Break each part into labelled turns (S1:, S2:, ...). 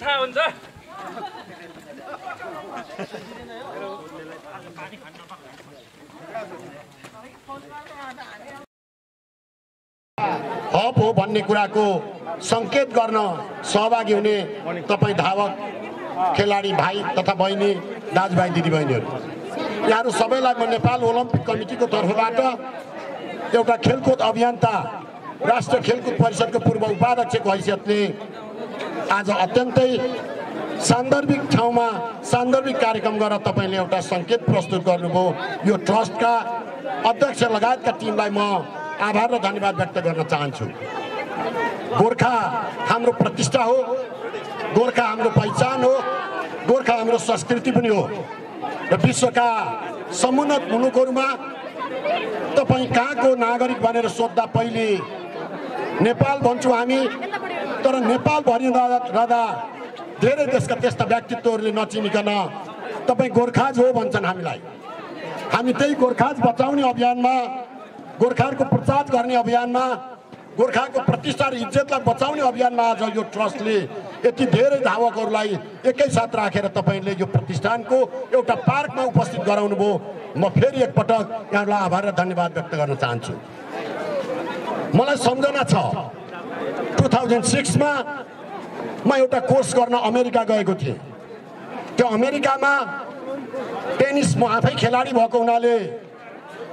S1: थाहा हुन्छ।
S2: हप हो भन्ने कुराको सङ्केत गर्न सहभागी हुने तपाईँ धावक खेलाडी भाइ तथा बहिनी दाजुभाइ दिदीबहिनीहरू। यहाँहरू सबैलाई म नेपाल ओलम्पिक कमिटीको तर्फबाट एउटा खेलकुद अभियन्ता राष्ट्रिय खेलकुद परिषदको पूर्व उपाध्यक्षको हैसियतले आज अत्यन्तै सान्दर्भिक ठाउँमा सान्दर्भिक कार्यक्रम गरेर तपाईँले एउटा सङ्केत प्रस्तुत गर्नुभयो। यो ट्रस्टका अध्यक्ष लगायतका टिमलाई म आभार र धन्यवाद व्यक्त गर्न चाहन्छु। गोर्खा हाम्रो प्रतिष्ठा हो गोर्खा हाम्रो पहिचान हो गोर्खा हाम्रो संस्कृति पनि हो। र विश्वका समुन्नत मुलुकहरूमा तपाईँ कहाँको नागरिक भनेर सोद्धा पहिले नेपाल भन्छौँ हामी। तर नेपालभरि रहँदा धेरै देशका त्यस्ता व्यक्तित्वहरूले नचिनिकन तपाईँ गोर्खाज हो भन्छन् हामीलाई। हामी त्यही गोर्खाज बचाउने अभियानमा गोर्खाहरूको प्रचार गर्ने अभियानमा गोर्खाको प्रतिष्ठा र इज्जतलाई बचाउने अभियानमा आज यो ट्रस्टले यति धेरै धावकहरूलाई एकैसाथ राखेर तपाईँले यो प्रतिष्ठानको एउटा पार्कमा उपस्थित गराउनु भयो म फेरि एकपटक यहाँलाई आभार र धन्यवाद व्यक्त गर्न चाहन्छु। मलाई सम्झना छ। टु थाउजन्ड सिक्समा म एउटा कोर्स गर्न अमेरिका गएको थिएँ। त्यो अमेरिकामा टेनिस म आफै खेलाडी भएको हुनाले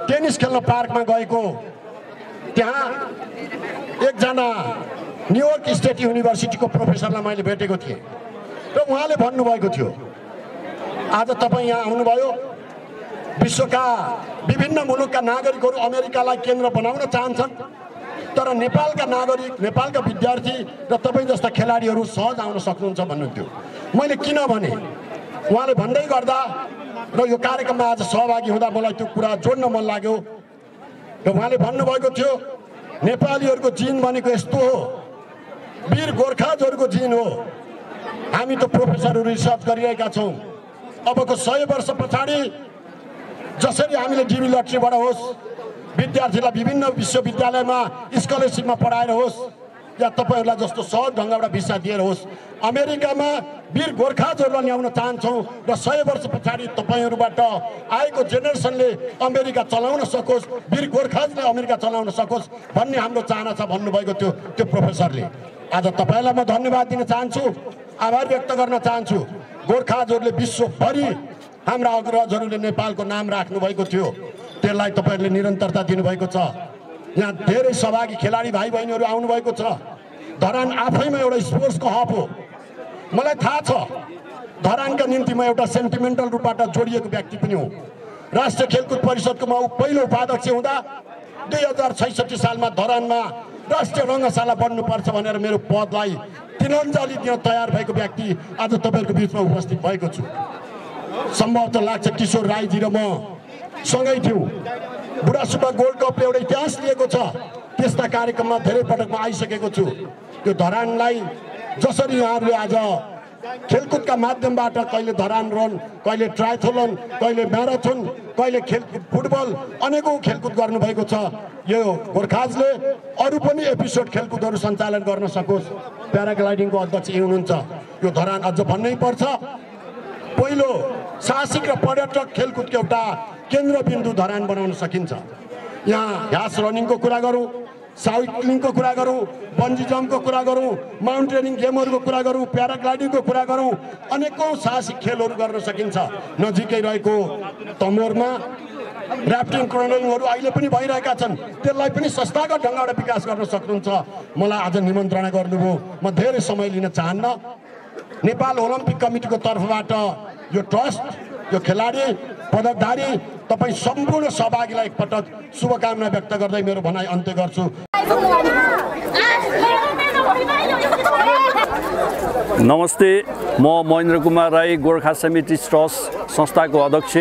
S2: टेनिस खेल्न पार्कमा गएको। त्यहाँ एकजना न्युयोर्क स्टेट युनिभर्सिटीको प्रोफेसरलाई मैले भेटेको थिएँ। र उहाँले भन्नुभएको थियो आज तपाईँ यहाँ आउनुभयो। विश्वका विभिन्न मुलुकका नागरिकहरू अमेरिकालाई केन्द्र बनाउन चाहन्छन्। तर नेपालका नागरिक नेपालका विद्यार्थी र तपाईँ जस्ता खेलाडीहरू सहज आउन सक्नुहुन्छ भन्नुहुन्थ्यो। मैले किन भने उहाँले भन्दै गर्दा र यो कार्यक्रममा आज सहभागी हुँदा मलाई त्यो कुरा जोड्न मन लाग्यो। र उहाँले भन्नुभएको थियो नेपालीहरूको जिन भनेको यस्तो हो वीर गोर्खाजहरूको जिन हो। हामी त प्रोफेसरहरू रिसर्च गरिरहेका छौँ। अबको सय वर्ष पछाडि जसरी हामीले डिबी लट्रीबाट होस् विद्यार्थीलाई विभिन्न विश्वविद्यालयमा स्कलरसिपमा पढाएर होस् या तपाईँहरूलाई जस्तो सहज ढङ्गबाट भिसा दिएर होस् अमेरिकामा वीर गोर्खाजहरूलाई ल्याउन चाहन्छौँ र सय वर्ष पछाडि तपाईँहरूबाट आएको जेनेरेसनले अमेरिका चलाउन सकोस् वीर गोर्खाजले अमेरिका चलाउन सकोस् भन्ने हाम्रो चाहना छ भन्नुभएको थियो त्यो प्रोफेसरले। आज तपाईँलाई म धन्यवाद दिन चाहन्छु आभार व्यक्त गर्न चाहन्छु। गोर्खाजहरूले विश्वभरि हाम्रा अग्रजहरूले नेपालको नाम राख्नुभएको थियो। त्यसलाई तपाईँहरूले निरन्तरता दिनुभएको छ। यहाँ धेरै सहभागी खेलाडी भाइ बहिनीहरू आउनुभएको छ। धरान आफैमा एउटा स्पोर्ट्सको हब हो। मलाई थाहा छ धरानका निम्ति म एउटा सेन्टिमेन्टल रूपबाट जोडिएको व्यक्ति पनि हुँ। राष्ट्रिय खेलकुद परिषदको म पहिलो उपाध्यक्ष हुँदा दुई हजार छैसठी सालमा धरानमा राष्ट्रिय रङ्गशाला बन्नुपर्छ भनेर मेरो पदलाई तिरञ्जली दिन तयार भएको व्यक्ति आज तपाईँहरूको बिचमा उपस्थित भएको छु। सम्भवतः लाग्छ किशोर राईजी र म सँगै थियौँ। बुढासुब्बा गोल्ड कपले एउटा इतिहास लिएको छ। त्यस्ता कार्यक्रममा धेरै पटक म आइसकेको छु। त्यो धरानलाई जसरी यहाँहरूले आज खेलकुदका माध्यमबाट कहिले धरान रन कहिले ट्राइथोलन कहिले म्याराथन कहिले खेल फुटबल अनेकौँ खेलकुद गर्नुभएको छ। यो गोर्खाजले अरू पनि एपिसोड खेलकुदहरू सञ्चालन गर्न सकोस्। प्याराग्लाइडिङको अध्यक्ष हुनुहुन्छ। यो धरान अझ भन्नै पर्छ। पहिलो साहसिक र पर्यटक खेलकुदको एउटा केन्द्रबिन्दु धरान बनाउन सकिन्छ। यहाँ घाँस रनिङको कुरा गरौँ साइक्लिङको कुरा गरौँ बन्जी जम्पको कुरा गरौँ माउन्टेनिङ गेमहरूको कुरा गरौँ प्याराग्लाइडिङको कुरा गरौँ अनेकौँ साहसिक खेलहरू गर्न सकिन्छ। नजिकै रहेको तमोरमा ऱ्याफ्टिङ क्रोलिङहरू अहिले पनि भइरहेका छन्। त्यसलाई पनि संस्थागत ढङ्गबाट विकास गर्न सक्नुहुन्छ। मलाई आज निमन्त्रणा गर्नुभयो। म धेरै समय लिन चाहन्न। नेपाल ओलम्पिक कमिटीको तर्फबाट यो ट्रस्ट यो खेलाडी पदकधारी तपाईँ सम्पूर्ण सहभागीलाई एकपटक शुभकामना व्यक्त गर्दै मेरो भनाइ अन्त्य गर्छु।
S3: नमस्ते म महेन्द्र कुमार राई गोर्खा समिति ट्रस्ट संस्थाको अध्यक्ष।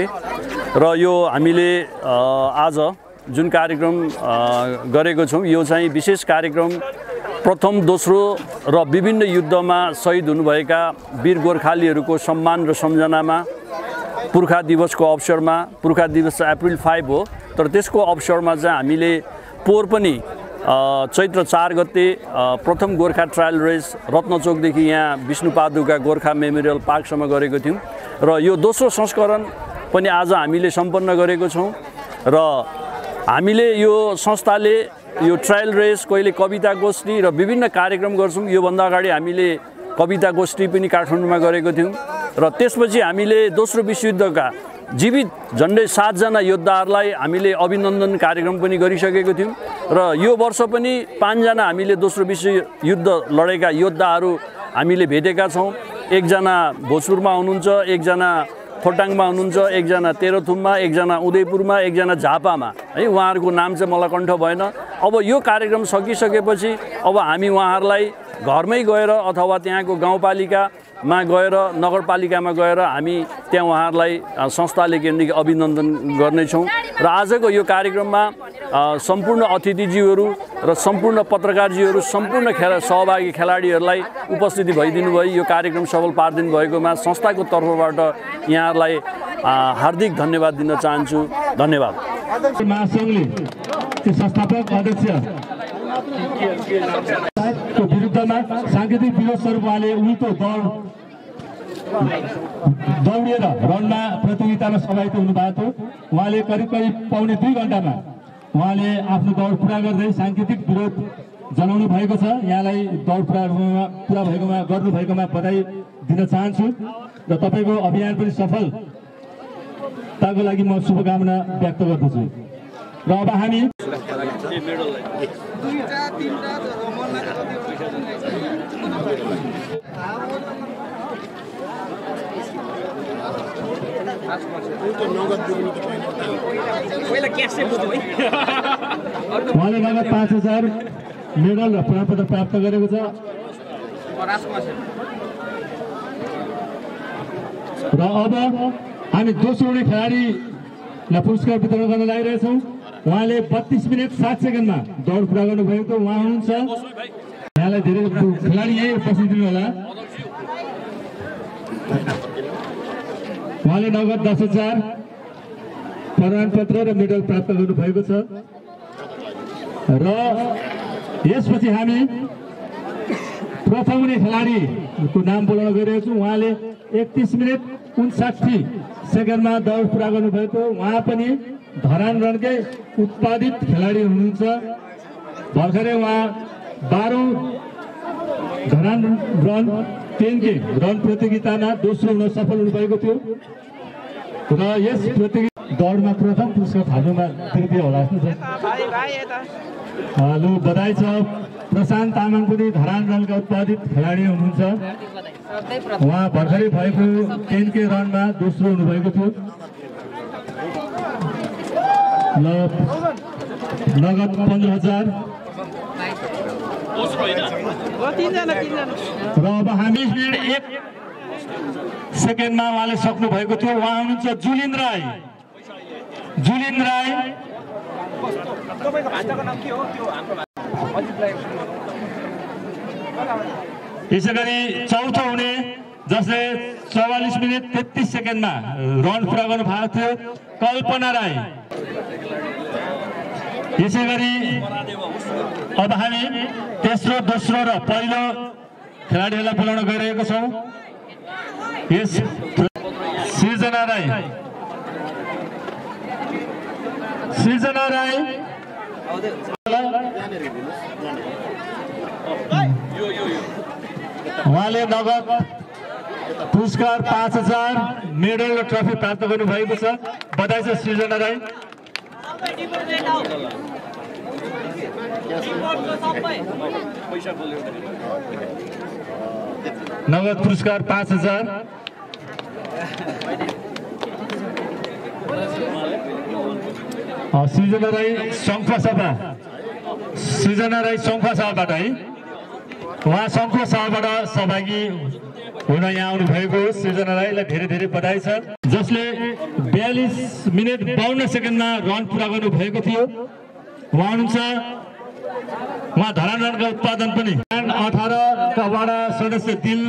S3: र यो हामीले आज जुन कार्यक्रम गरेको छौँ यो चाहिँ विशेष कार्यक्रम प्रथम दोस्रो र विभिन्न युद्धमा शहीद हुनुभएका वीर गोर्खालीहरूको सम्मान र सम्झनामा पुर्खा दिवसको अवसरमा पुर्खा दिवस चाहिँ अप्रिल फाइभ हो तर त्यसको अवसरमा चाहिँ हामीले पोहोर पनि चैत्र चार गते प्रथम गोर्खा ट्रायल रेस रत्नचोकदेखि यहाँ विष्णुपादुका गोर्खा मेमोरियल पार्कसम्म गरेको थियौँ। र यो दोस्रो संस्करण पनि आज हामीले सम्पन्न गरेको छौँ। र हामीले यो संस्थाले यो ट्रायल रेस कहिले कविता गोष्ठी र विभिन्न कार्यक्रम गर्छौँ योभन्दा अगाडि हामीले कविता गोष्ठी पनि काठमाडौँमा गरेको थियौँ। र त्यसपछि हामीले दोस्रो विश्वयुद्धका जीवित झन्डै सातजना योद्धाहरूलाई हामीले अभिनन्दन कार्यक्रम पनि गरिसकेको थियौँ। र यो वर्ष पनि पाँचजना हामीले दोस्रो विश्वयुद्ध लडेका योद्धाहरू हामीले भेटेका छौँ। एकजना भोजपुरमा हुनुहुन्छ एकजना खोटाङमा हुनुहुन्छ एकजना तेह्रथुममा एकजना उदयपुरमा एकजना झापामा। है उहाँहरूको नाम चाहिँ मलाई कण्ठ भएन। अब यो कार्यक्रम सकिसकेपछि अब हामी उहाँहरूलाई घरमै गएर अथवा त्यहाँको गाउँपालिकामा गएर नगरपालिकामा गएर हामी त्यहाँ उहाँहरूलाई संस्थाले केन्द्रदेखि अभिनन्दन गर्नेछौँ। र आजको यो कार्यक्रममा सम्पूर्ण अतिथिज्यूहरू र सम्पूर्ण पत्रकारज्यूहरू सम्पूर्ण खेला सहभागी खेलाडीहरूलाई उपस्थिति भइदिनु भयो। यो कार्यक्रम सफल पारिदिनु भएकोमा संस्थाको तर्फबाट यहाँहरूलाई हार्दिक धन्यवाद दिन चाहन्छु। धन्यवाद।
S4: महासङ्घले संस्थापक अध्यक्ष। को विरुद्धमा साङ्गीतिक विरोध स्वरूप उहाँले उल्टो दौड दौडिएर रनमा प्रतियोगितामा सहभागित हुनुभएको उहाँले करिब करिब पाउने दुई घन्टामा उहाँले आफ्नो दौड पुरा गर्दै साङ्गीतिक विरोध जनाउनु भएको छ। यहाँलाई दौड पुरा पुरा भएकोमा गर्नु भएकोमा बधाई दिन चाहन्छु र तपाईँको अभियान पनि सफलताको लागि म शुभकामना व्यक्त गर्दछु। र अब हामी
S1: पहिला क्यासै बुझौँ है
S4: उहाँले नगद पाँच हजार मेडल र प्रमाणपत्र प्राप्त गरेको छ र अब हामी दोस्रो खेलाडीलाई पुरस्कार वितरण गर्न लागिरहेछौँ उहाँले बत्तिस मिनट सात सेकेन्डमा दौड पुरा गर्नुभएको उहाँ हुनुहुन्छ यहाँलाई धेरै खेलाडी यहीँ उपस्थित दिनु होला उहाँले नगद दस हजार प्रमाणपत्र र मेडल प्राप्त गर्नुभएको छ। र यसपछि हामी प्रथम खेलाडीको नाम बोलाउन गइरहेको छौँ। उहाँले एकतिस मिनट उन्साठी सेकेन्डमा दौड पुरा गर्नुभएको। उहाँ पनि धरान रनकै उत्पादित खेलाडी हुनुहुन्छ। भर्खरै उहाँ बाह्रौँ धरान रन टेनके रन प्रतियोगितामा दोस्रो हुन सफल हुनुभएको थियो। र यस प्रतियोगिता दौडमा प्रथम पुरस्कार थाल्नुमा तृतीय होला हेलो बधाई छ। प्रशान्त तामाङ पनि धरान रनका उत्पादित खेलाडी हुनुहुन्छ। उहाँ भर्खरै भएको टेन के रनमा दोस्रो हुनुभएको थियो। ल नगद पन्ध्र हजार। र अब हामी एक सेकेन्डमा उहाँले सक्नु भएको थियो। उहाँ हुनुहुन्छ जुलिन राई। जुलिन राई। यसै गरी चौथो हुने जसले चौवालिस मिनट तेत्तिस सेकेन्डमा रन पुरा गर्नु भएको थियो कल्पना राई। यसै गरी अब हामी तेस्रो दोस्रो र पहिलो खेलाडीहरूलाई बोलाउन गइरहेको छौँ। यस सृजना राई। सृजना राई। उहाँले नगद पुरस्कार पाँच हजार मेडल र ट्रफी प्राप्त गर्नुभएको छ। बधाई छ सृजना राई। नगद पुरस्कार पाँच हजार। सृजना राई शङ्खुवा सभा। सृजना राई शङ्खुवा सभाबाट है। उहाँ शङ्खुवा सभाबाट सहभागी हुन यहाँ आउनुभएको सृजना राईलाई धेरै धेरै बधाई छ। जसले बयालिस मिनट बाहन्न सेकेन्डमा रन पुरा गर्नुभएको थियो। उहाँ हुनुहुन्छ उहाँ धरान रनका उत्पादन पनि। अठारका वडा सदस्य दिल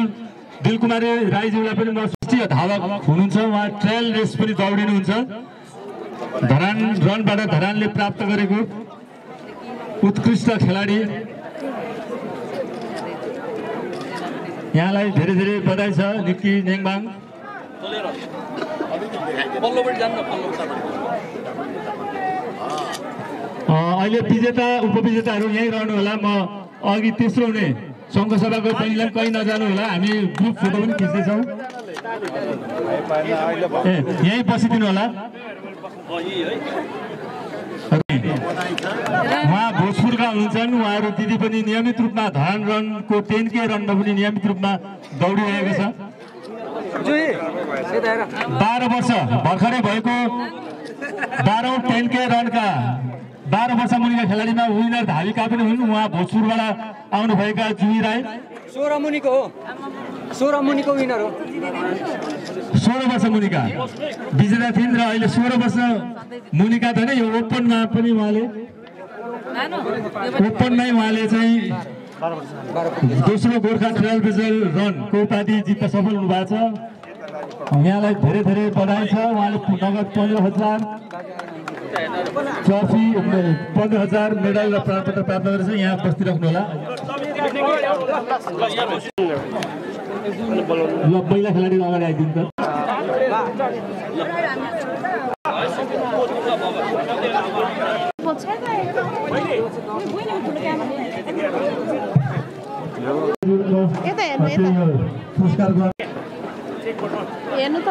S4: दिलकुमारी राईज्यूलाई पनि राष्ट्रिय धावक हुनुहुन्छ। उहाँ ट्रायल रेस पनि दौडिनुहुन्छ। धरान रनबाट धरानले प्राप्त गरेको उत्कृष्ट खेलाडी। यहाँलाई धेरै धेरै बधाई छ निक्की नेङबाङ अहिले विजेता उपविजेताहरू यहीँ रहनु होला म अघि तेस्रो हुने सङ्घसभाको पहिला कहीँ नजानु होला हामी ग्रुप फोटो पनि खिच्दैछौँ। ए यहीँ बसिदिनु होला उहाँ भोजपुरका हुन्छन्? उहाँहरू दिदी पनि नियमित रूपमा धरान रनको टेन के रनमा पनि नियमित रूपमा दौडिरहेको छ। बाह्र वर्ष भर्खरै भएको बाह्रौँ टेन के रनका बाह्र वर्ष मुनिका खेलाडीमा विनर धाविका पनि हुन्। उहाँ भोजपुरबाट आउनुभएका जुही राई।
S1: सोह्र मुनिको हो। सोह्र मुनिको विनर हो।
S4: सोह्र वर्ष मुनिका। विजेता थिइन् र अहिले सोह्र वर्ष मुनिका त यो ओपनमा पनि उहाँले। ओपनमै उहाँले चाहिँ दोस्रो गोर्खा ट्रायल बेजल रनको उपाधि जित्न सफल हुनुभएको छ। यहाँलाई धेरै धेरै बधाई छ। उहाँले नगद पन्ध्र हजार ट्रफी पन्ध्र हजार मेडल र प्रमाणपत्र प्राप्त गरेर चाहिँ यहाँ बसिदिइराख्नु होला। ल पहिला खेलाडी अगाडि आइदिन्छ
S5: यता हेर्नु यता हेर्नु त